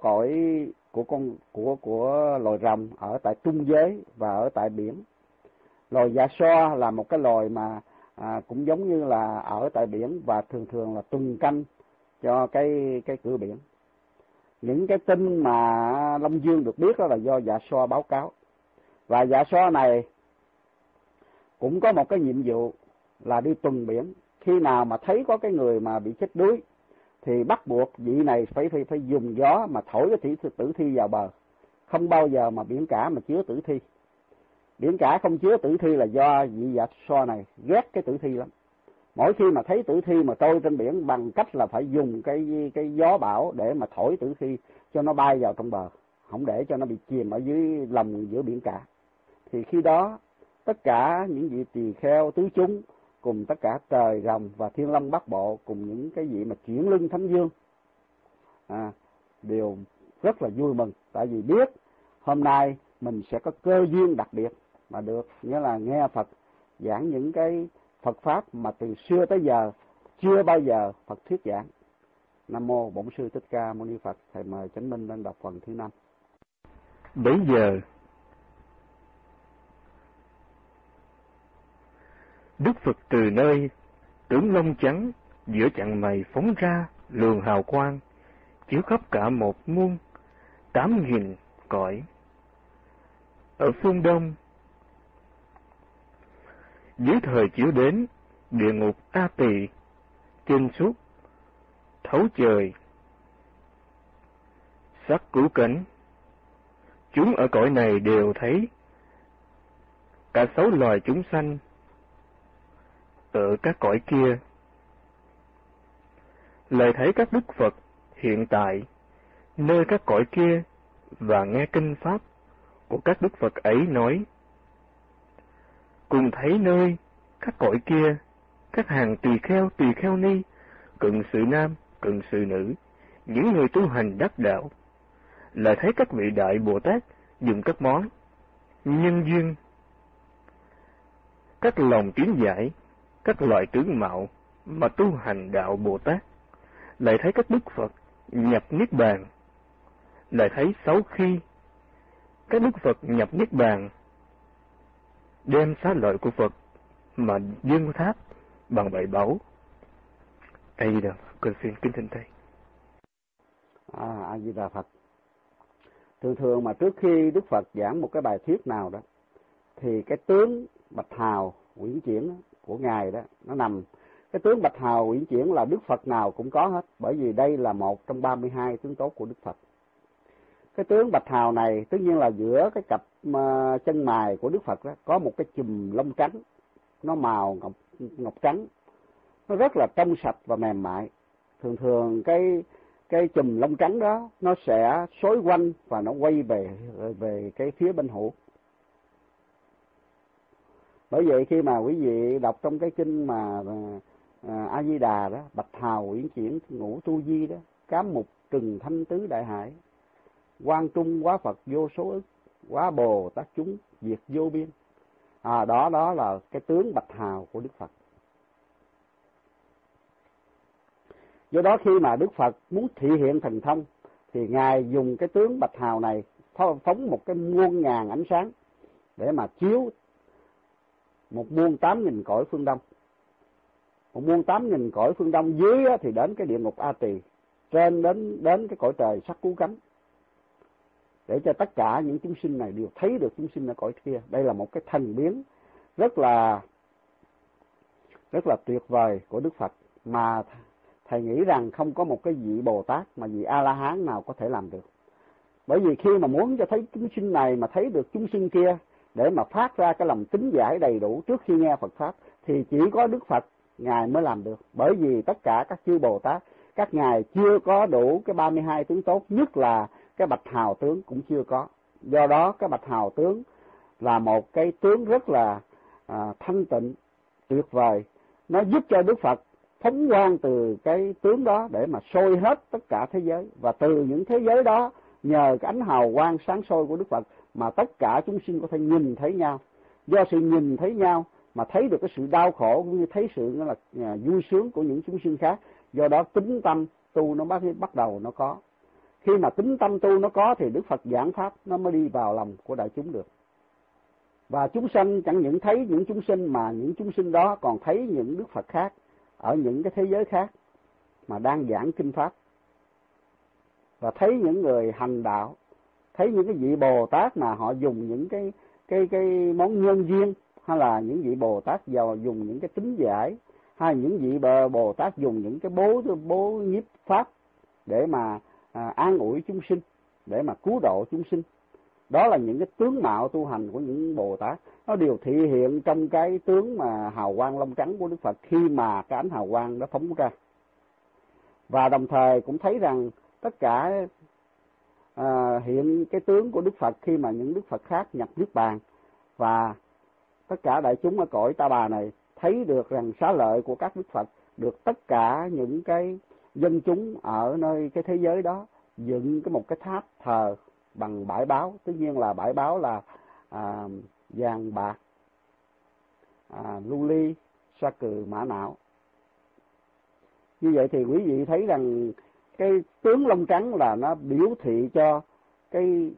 cõi của con của của loài rồng ở tại trung giới và ở tại biển. Loài dạ so là một cái loài mà à, cũng giống như là ở tại biển và thường thường là tuần canh cho cái cái cửa biển. Những cái tin mà Long Dương được biết đó là do dạ so báo cáo. Và dạ so này cũng có một cái nhiệm vụ là đi tuần biển. Khi nào mà thấy có cái người mà bị chết đuối thì bắt buộc vị này phải phải phải dùng gió mà thổi cái thủy tử thi vào bờ. Không bao giờ mà biển cả mà chứa tử thi. Biển cả không chứa tử thi là do vị dạ so này ghét cái tử thi lắm. Mỗi khi mà thấy tử thi mà trôi trên biển bằng cách là phải dùng cái cái gió bão để mà thổi tử thi cho nó bay vào trong bờ. Không để cho nó bị chìm ở dưới lòng giữa biển cả. Thì khi đó, tất cả những vị tỳ kheo tứ chúng cùng tất cả trời rồng và thiên long bắc bộ cùng những cái vị mà chuyển lưng thánh dương à, đều rất là vui mừng tại vì biết hôm nay mình sẽ có cơ duyên đặc biệt mà được nghĩa là nghe Phật giảng những cái Phật pháp mà từ xưa tới giờ chưa bao giờ Phật thuyết giảng. Nam mô Bổn sư Thích Ca Mâu Ni Phật. Thầy mời Chánh Minh lên đọc phần thứ năm. Bấy giờ Đức Phật từ nơi tướng lông trắng, giữa chặng mày phóng ra, luồng hào quang, chiếu khắp cả một muôn, tám nghìn cõi. Ở phương đông, dưới thời chiếu đến, địa ngục A Tỳ, trên suốt, thấu trời, sắc cứu cảnh chúng ở cõi này đều thấy, cả sáu loài chúng sanh ở các cõi kia. Lời thấy các đức phật hiện tại nơi các cõi kia và nghe kinh pháp của các đức phật ấy nói. Cùng thấy nơi các cõi kia, các hàng tỳ kheo tỳ kheo ni, cận sự nam, cận sự nữ, những người tu hành đắc đạo, là thấy các vị đại Bồ Tát dùng các món nhân duyên, các lòng tiến giải, các loại tướng mạo mà tu hành đạo Bồ Tát, lại thấy các đức Phật nhập niết bàn, lại thấy sáu khi các đức Phật nhập niết bàn đem xá lợi của Phật mà dâng tháp bằng bảy báu. A Di Đà Phật, xin kính thỉnh thầy. À, A Di Đà Phật. Thường thường mà trước khi Đức Phật giảng một cái bài thuyết nào đó, thì cái tướng bạch hào quyển chuyển của ngài đó nó nằm cái tướng bạch hào uyển chuyển là Đức Phật nào cũng có hết, bởi vì đây là một trong 32 tướng tốt của Đức Phật. Cái tướng bạch hào này tất nhiên là giữa cái cặp ờ, chân mài của đức phật đó có một cái chùm lông trắng nó màu ngọc ngọc trắng nó rất là trong sạch và mềm mại. Thường thường cái cái chùm lông trắng đó nó sẽ xối quanh và nó quay về về cái phía bên hữu bởi vậy khi mà quý vị đọc trong cái kinh mà à, à a di đà đó bạch hào uyển chuyển ngũ tu di đó cám mục trừng thanh tứ đại hải quan trung quá phật vô số ức quá bồ tát chúng diệt vô biên. À đó đó là cái tướng bạch hào của đức phật. Do đó khi mà đức phật muốn thị hiện thần thông thì ngài dùng cái tướng bạch hào này phóng một cái muôn ngàn ánh sáng để mà chiếu một muôn tám nghìn cõi phương đông. Một muôn tám nghìn cõi phương đông dưới thì đến cái địa ngục a tỳ. Trên đến đến cái cõi trời sắc cứu cánh. Để cho tất cả những chúng sinh này đều thấy được chúng sinh ở cõi kia. Đây là một cái thần biến rất là rất là tuyệt vời của đức phật. Mà thầy nghĩ rằng không có một cái vị bồ tát mà vị a la hán nào có thể làm được. Bởi vì khi mà muốn cho thấy chúng sinh này mà thấy được chúng sinh kia để mà phát ra cái lòng tính giải đầy đủ trước khi nghe Phật pháp thì chỉ có Đức Phật ngài mới làm được. Bởi vì tất cả các chư Bồ Tát các ngài chưa có đủ cái 32 tướng tốt nhất là cái bạch hào tướng cũng chưa có. Do đó cái bạch hào tướng là một cái tướng rất là à, thanh tịnh tuyệt vời. Nó giúp cho đức phật phóng quang từ cái tướng đó để mà sôi hết tất cả thế giới. Và từ những thế giới đó nhờ cái ánh hào quang sáng soi của đức phật mà tất cả chúng sinh có thể nhìn thấy nhau. Do sự nhìn thấy nhau mà thấy được cái sự đau khổ cũng như thấy sự là à, vui sướng của những chúng sinh khác, do đó tính tâm tu nó bắt bắt đầu nó có. Khi mà tính tâm tu nó có thì đức phật giảng pháp nó mới đi vào lòng của đại chúng được. Và chúng sanh chẳng những thấy những chúng sinh mà những chúng sinh đó còn thấy những đức phật khác ở những cái thế giới khác mà đang giảng kinh pháp. Và thấy những người hành đạo thấy những cái vị bồ tát mà họ dùng những cái cái cái món nhân duyên hay là những vị bồ tát giàu dùng những cái tính giải hay những vị bồ tát dùng những cái bố bố nhiếp pháp để mà à, an ủi chúng sinh để mà cứu độ chúng sinh. Đó là những cái tướng mạo tu hành của những bồ tát. Nó đều thể hiện trong cái tướng mà hào quang long trắng của đức phật khi mà cái ánh hào quang đó phóng ra. Và đồng thời cũng thấy rằng tất cả à, hiện cái tướng của đức phật khi mà những đức phật khác nhập niết bàn và tất cả đại chúng ở cõi ta bà này thấy được rằng xá lợi của các đức phật được tất cả những cái dân chúng ở nơi cái thế giới đó dựng cái một cái tháp thờ bằng bãi báo. Tất nhiên là bãi báo là à, vàng bạc à, lưu ly sa cừ mã não. Như vậy thì quý vị thấy rằng cái tướng lông trắng là nó biểu thị cho cái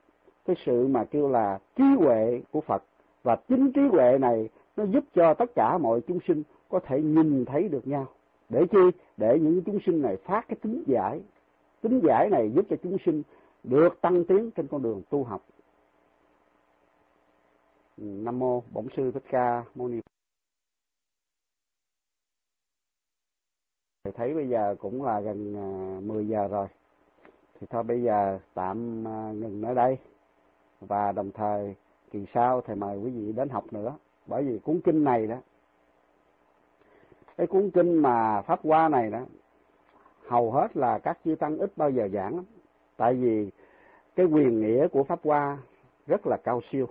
cái sự mà kêu là trí huệ của Phật. Và chính trí huệ này nó giúp cho tất cả mọi chúng sinh có thể nhìn thấy được nhau. Để chi? Để những chúng sinh này phát cái tính giải. Tính giải này giúp cho chúng sinh được tăng tiến trên con đường tu học. Nam mô bổn sư thích ca mâu ni. Thấy bây giờ cũng là gần à, 10 giờ rồi. Thì thôi bây giờ tạm à, ngừng ở đây. Và đồng thời kỳ sau thầy mời quý vị đến học nữa. Bởi vì cuốn kinh này đó, cái cuốn kinh mà Pháp Hoa này đó, hầu hết là các chư tăng ít bao giờ giảng lắm. Tại vì cái quyền nghĩa của Pháp Hoa rất là cao siêu.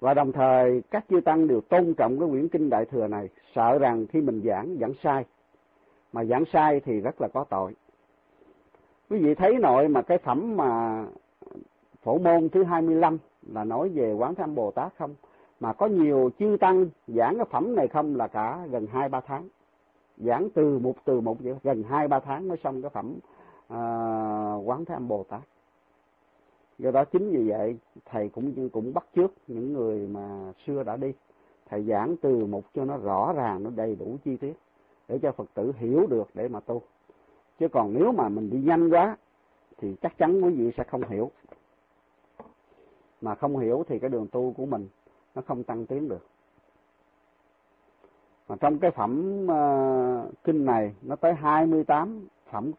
Và đồng thời các chư tăng đều tôn trọng cái quyển kinh Đại Thừa này, sợ rằng khi mình giảng, giảng sai mà giảng sai thì rất là có tội. Quý vị thấy nội mà cái phẩm mà phổ môn thứ 25 là nói về quán tham bồ tát không? Mà có nhiều chư tăng giảng cái phẩm này không là cả gần hai ba tháng. Giảng từ một từ một vậy gần hai ba tháng mới xong cái phẩm à, quán tham bồ tát. Do đó chính vì vậy thầy cũng cũng bắt trước những người mà xưa đã đi. Thầy giảng từ một cho nó rõ ràng nó đầy đủ chi tiết để cho Phật tử hiểu được để mà tu. Chứ còn nếu mà mình đi nhanh quá thì chắc chắn quý vị sẽ không hiểu. Mà không hiểu thì cái đường tu của mình nó không tăng tiến được. Mà trong cái phẩm uh, kinh này nó tới 28 phẩm.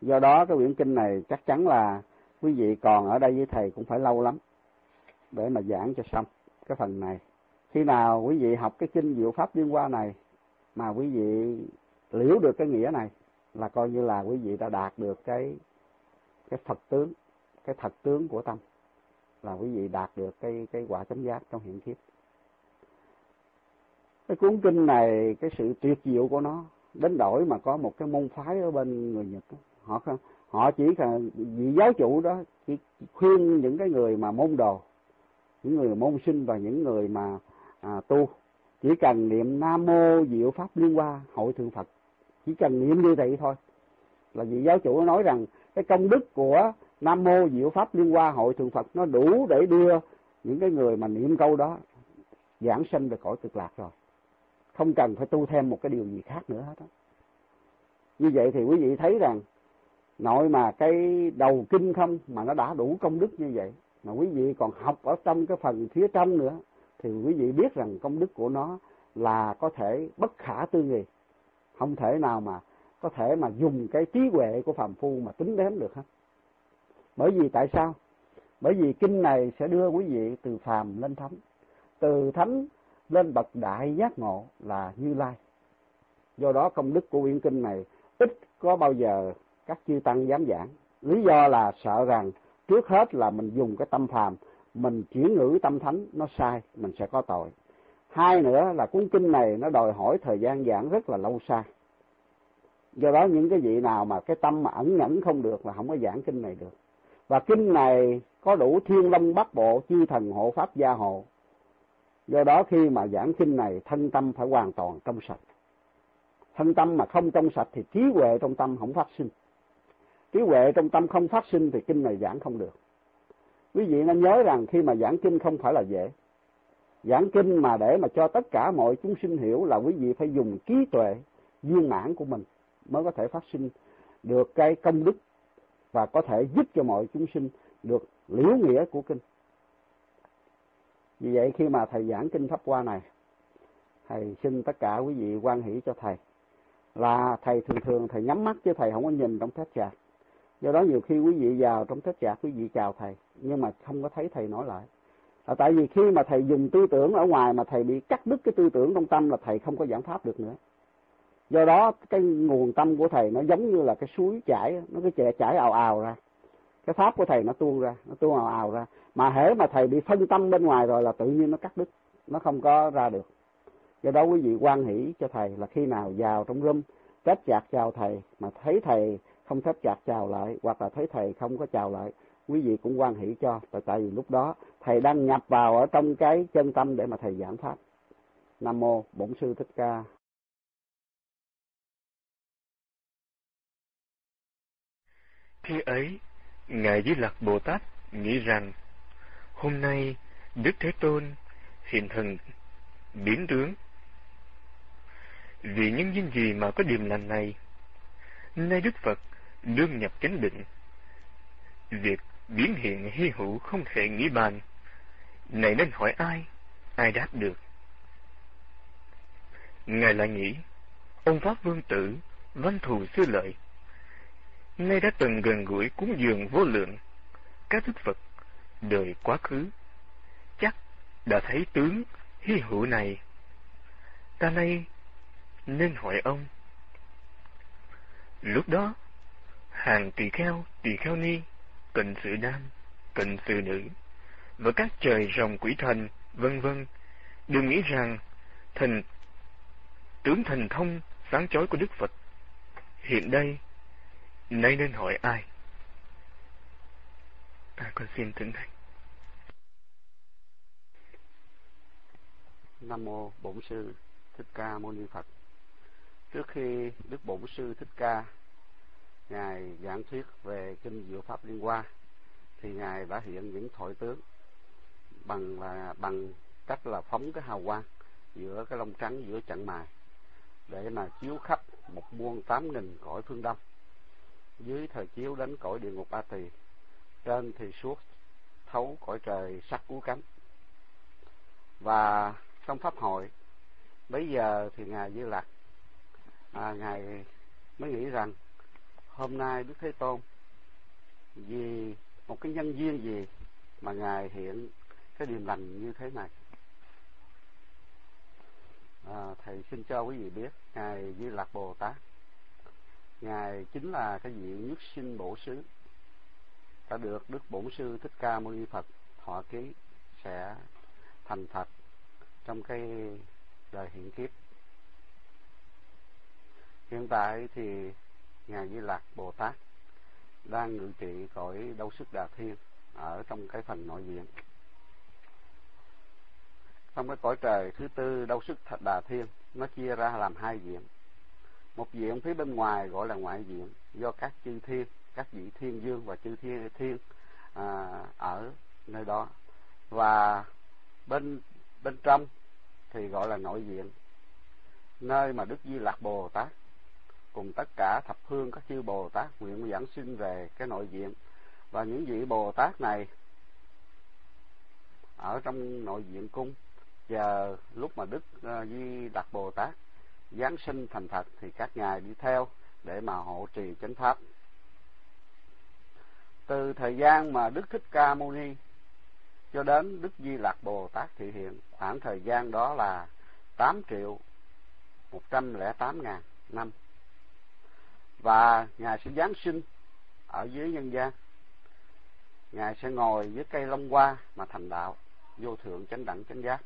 Do đó cái quyển kinh này chắc chắn là quý vị còn ở đây với thầy cũng phải lâu lắm để mà giảng cho xong cái phần này. Khi nào quý vị học cái kinh diệu pháp liên qua này mà quý vị liễu được cái nghĩa này là coi như là quý vị đã đạt được cái cái Phật tướng, cái thật tướng của tâm là quý vị đạt được cái cái quả chánh giác trong hiện kiếp. Cái cuốn kinh này cái sự tuyệt diệu của nó đến đổi mà có một cái môn phái ở bên người Nhật họ họ chỉ là vị giáo chủ đó chỉ khuyên những cái người mà môn đồ những người môn sinh và những người mà à, tu chỉ cần niệm nam mô diệu pháp liên hoa, hội thượng phật. Chỉ cần niệm như vậy thôi. Là vị giáo chủ nói rằng, cái công đức của nam mô diệu pháp liên hoa, hội thượng phật, nó đủ để đưa những cái người mà niệm câu đó giảng sanh về cõi cực lạc rồi. Không cần phải tu thêm một cái điều gì khác nữa hết đó. như vậy thì quý vị thấy rằng, nội mà cái đầu kinh không mà nó đã đủ công đức như vậy, mà quý vị còn học ở trong cái phần phía trong nữa thì quý vị biết rằng công đức của nó là có thể bất khả tư nghị không thể nào mà có thể mà dùng cái trí huệ của phàm phu mà tính đếm được hết. Bởi vì tại sao? Bởi vì kinh này sẽ đưa quý vị từ phàm lên thánh. Từ thánh lên bậc đại giác ngộ là như lai. Do đó công đức của quyển kinh này ít có bao giờ các chư tăng dám giảng. Lý do là sợ rằng trước hết là mình dùng cái tâm phàm mình chuyển ngữ tâm thánh, nó sai, mình sẽ có tội. Hai nữa là cuốn kinh này nó đòi hỏi thời gian giảng rất là lâu xa. Do đó những cái vị nào mà cái tâm mà ẩn nhẫn không được là không có giảng kinh này được. Và kinh này có đủ thiên long bắc bộ, chư thần hộ pháp gia hộ. Do đó khi mà giảng kinh này, thân tâm phải hoàn toàn trong sạch. Thân tâm mà không trong sạch thì trí huệ trong tâm không phát sinh. Trí huệ trong tâm không phát sinh thì kinh này giảng không được quý vị nên nhớ rằng khi mà giảng kinh không phải là dễ. Giảng kinh mà để mà cho tất cả mọi chúng sinh hiểu là quý vị phải dùng trí tuệ, viên mãn của mình mới có thể phát sinh được cái công đức và có thể giúp cho mọi chúng sinh được liễu nghĩa của kinh. Vì vậy khi mà thầy giảng kinh pháp qua này, thầy xin tất cả quý vị quan hỷ cho thầy. Là thầy thường thường thầy nhắm mắt chứ thầy không có nhìn trong thết trà do đó nhiều khi quý vị vào trong thất giả, quý vị chào thầy, nhưng mà không có thấy thầy nói lại. Là tại vì khi mà thầy dùng tư tưởng ở ngoài mà thầy bị cắt đứt cái tư tưởng trong tâm là thầy không có giảng pháp được nữa. Do đó cái nguồn tâm của thầy nó giống như là cái suối chảy, nó cái chảy chảy ào ào ra. Cái pháp của thầy nó tuôn ra, nó tuôn ào ào ra. Mà hễ mà thầy bị phân tâm bên ngoài rồi là tự nhiên nó cắt đứt, nó không có ra được. Do đó quý vị quan hỷ cho thầy là khi nào vào trong room tết chạc chào thầy mà thấy thầy không thấp chặt chào lại, hoặc là thấy thầy không có chào lại, quý vị cũng quan hỷ cho. Tại tại vì lúc đó, thầy đang nhập vào ở trong cái chân tâm để mà thầy giảng pháp. Nam mô bổn sư thích ca. Khi ấy, ngài di lặc bồ tát nghĩ rằng, hôm nay đức thế tôn hiện thần biến tướng. Vì những duyên gì mà có điềm lành này, nay đức phật đương nhập chánh định. Việc biến hiện hy hữu không thể nghĩ bàn. Này nên hỏi ai? Ai đáp được? Ngài lại nghĩ, ông pháp vương tử, văn thù sư lợi, nay đã từng gần gũi cúng dường vô lượng. Các đức phật, đời quá khứ, chắc đã thấy tướng hy hữu này. Ta nay nên hỏi ông. Lúc đó hàng tỳ kheo tỳ kheo ni cận sự nam cận sự nữ và các trời rồng quỷ thần vân vân. Đừng nghĩ rằng thần tướng thần thông sáng chói của đức phật hiện đây nay nên hỏi ai? À, con xin thỉnh thầy. Nam mô bổn sư thích ca mâu ni phật. Trước khi đức bổn sư thích ca ngài giảng thuyết về kinh diệu pháp liên hoa thì ngài đã hiện những thổi tướng bằng là bằng cách là phóng cái hào quang giữa cái lông trắng giữa trận mài để mà chiếu khắp một muôn tám nghìn cõi phương đông. Dưới thời chiếu đến cõi địa ngục a tỳ trên thì suốt thấu cõi trời sắc cú cánh. Và trong pháp hội bây giờ thì ngài di lạc à, ngài mới nghĩ rằng hôm nay đức thế tôn vì một cái nhân duyên gì mà ngài hiện cái điềm lành như thế này? À, thầy xin cho quý vị biết ngài di lặc bồ tát ngài chính là cái vị nhất sinh bổ xứ đã được đức bổn sư thích ca mâu ni phật thọ ký sẽ thành phật trong cái đời hiện kiếp. Hiện tại thì ngài di Lặc bồ tát đang ngự trị cõi đâu sức đà thiên ở trong cái phần nội viện. Trong cái cõi trời thứ tư đâu sức đà thiên nó chia ra làm hai viện. Một viện phía bên ngoài gọi là ngoại viện do các chư thiên các vị thiên dương và chư thiên thiên à, ở nơi đó. Và bên bên trong thì gọi là nội viện nơi mà đức di Lặc bồ tát cùng tất cả thập phương các chư bồ tát nguyện giảng sinh về cái nội diện. Và những vị bồ tát này ở trong nội diện cung, giờ lúc mà đức ờ, di đạt bồ tát giáng sinh thành thật thì các ngài đi theo để mà hộ trì chánh pháp. Từ thời gian mà đức thích ca mâu ni cho đến đức di Lặc bồ tát thị hiện, khoảng thời gian đó là tám triệu một trăm lẻ tám ngàn năm và ngài sẽ giáng sinh ở dưới nhân gian. Ngài sẽ ngồi dưới cây long hoa mà thành đạo vô thượng chánh đẳng chánh giác.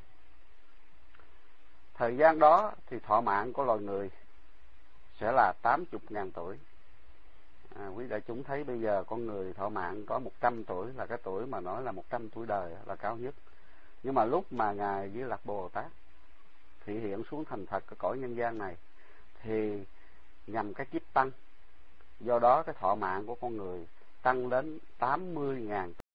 Thời gian đó thì thọ mạng của loài người sẽ là tám chục ngàn tuổi. À, quý đại chúng thấy bây giờ con người thọ mạng có một trăm tuổi là cái tuổi mà nói là một trăm tuổi đời là cao nhất. Nhưng mà lúc mà ngài với lạc bồ tát thị hiện xuống thành thật cái cõi nhân gian này thì nhằm cái kiếp tăng do đó cái thọ mạng của con người tăng đến tám mươi ngàn